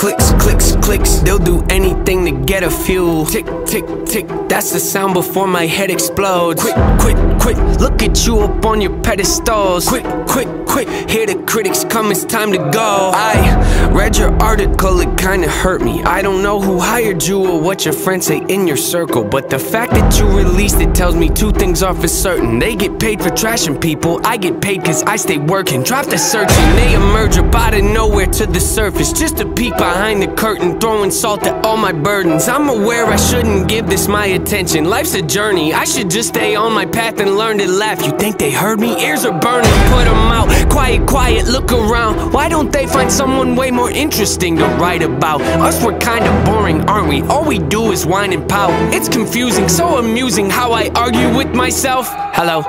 Clicks, clicks, clicks, they'll do anything to get a few. Tick, tick, tick, that's the sound before my head explodes. Quick, quick, quick. Look at you up on your pedestals. Quick, quick, quick. Hear the critics come, it's time to go. I read your article, it kinda hurt me. I don't know who hired you or what your friends say in your circle. But the fact that you released it tells me two things are for certain. They get paid for trashing people. I get paid cause I stay working. Drop the searching. They emerge up out of nowhere to the surface. Just to peek behind the curtain, throwing salt at all my burdens. I'm aware I shouldn't give this my attention. Life's a journey. I should just stay on my path and learn to laugh. You think they heard me? Ears are burning. Put them out. Quiet, quiet, look around. Why don't they find someone way more interesting to write about? Us, we're kinda boring, aren't we? All we do is whine and pout. It's confusing, so amusing how I argue with myself. Hello.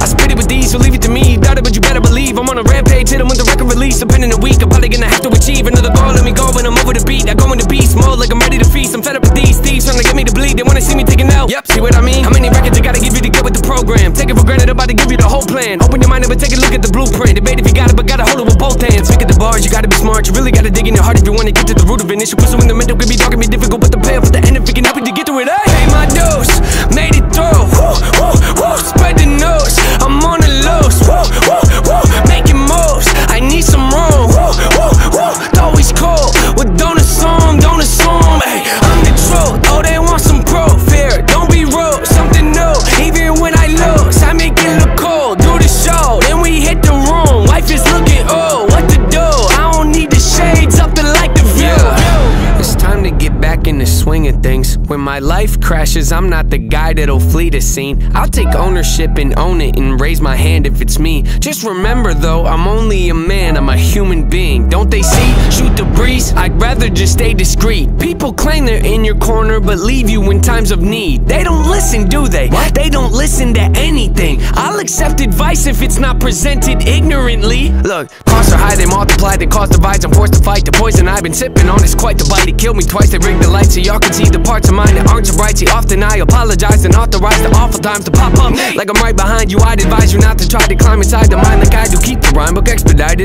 I spit it with these, so leave it to me. Doubt it, but you better believe I'm on a rampage. Hit 'em with the record release. Depending a week, I'm probably gonna have to achieve another goal. Let me go when I'm over the beat. I go into beast mode like I'm ready to feast. I'm fed up with these thieves trying to get me to bleed. They wanna see me taking out. Yep, see what I mean? How many records you gotta give you to program? Take it for granted, about to give you the whole plan. Open your mind and take a look at the blueprint. Debate if you got it, but gotta hold it with both hands. Pick at the bars, you gotta be smart. You really gotta dig in your heart if you wanna get to the root of it. Issue pursuing the mental could be dark and be difficult, but the payoff at the end it can help you to get through it. Hey, back in the swing of things. When my life crashes, I'm not the guy that'll flee the scene. I'll take ownership and own it and raise my hand if it's me. Just remember though, I'm only a man, I'm a human being. Don't they see? Shoot breeze. I'd rather just stay discreet. People claim they're in your corner, but leave you in times of need. They don't listen, do they? What? They don't listen to anything. I'll accept advice if it's not presented ignorantly. Look, costs are high, they multiply, they cause divides. I'm forced to fight the poison I've been sipping on. It's quite the bite. It killed me twice. They rigged the lights so y'all can see the parts of mine that aren't so bright. See, often I apologize and authorize the awful times to pop up. Like I'm right behind you. I'd advise you not to try to climb inside the mind like I do. Keep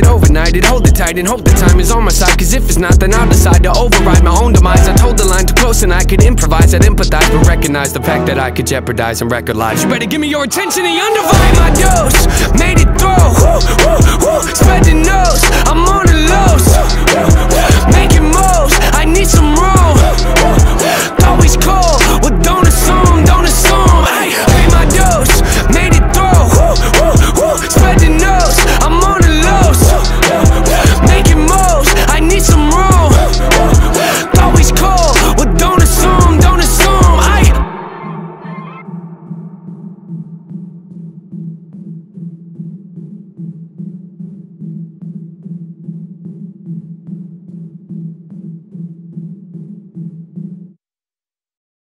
book expedited, hold it tight, and hope the time is on my side. Cause if it's not, then I'll decide to override my own demise. I told the line too close and I could improvise. I'd empathize, but recognize the fact that I could jeopardize and record lives. You better give me your attention and undivided. My dose,